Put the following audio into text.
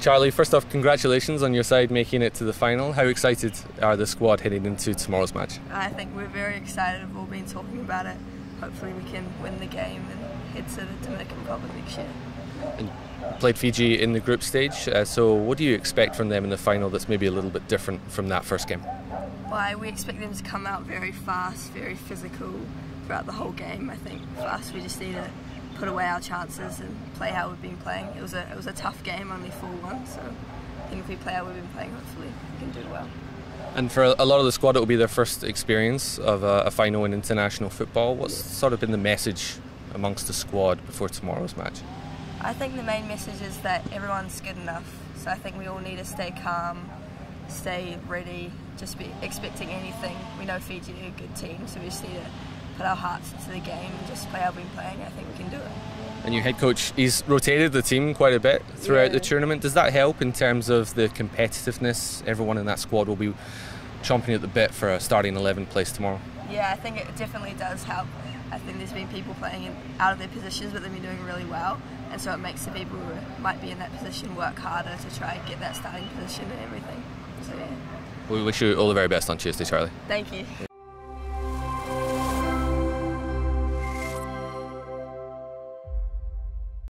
Charli, first off, congratulations on your side making it to the final. How excited are the squad heading into tomorrow's match? I think we're very excited. We've all been talking about it. Hopefully, we can win the game and head to the Dominican Republic next year. And played Fiji in the group stage, uh, so what do you expect from them in the final that's maybe a little bit different from that first game? Why we expect them to come out very fast, very physical throughout the whole game. I think for us, we just need to put away our chances and play how we've been playing. It was a it was a tough game, only 4-1. So I think if we play how we've been playing, hopefully we can do well. And for a lot of the squad, it will be their first experience of a, a final in international football. What's sort of been the message amongst the squad before tomorrow's match? I think the main message is that everyone's good enough. So I think we all need to stay calm, stay ready, just be expecting anything. We know Fiji are a good team, so we just need to put our hearts into the game and just play how we've been playing. I think we can do it. And your head coach, he's rotated the team quite a bit throughout Yeah. the tournament. Does that help in terms of the competitiveness? Everyone in that squad will be chomping at the bit for a starting 11 place tomorrow. Yeah, I think it definitely does help. I think there's been people playing in, out of their positions, but they've been doing really well, and so it makes the people who might be in that position work harder to try and get that starting position and everything. So yeah, We wish you all the very best on Tuesday, Charli. thank you.